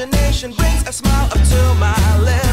imagination brings a smile up to my lips.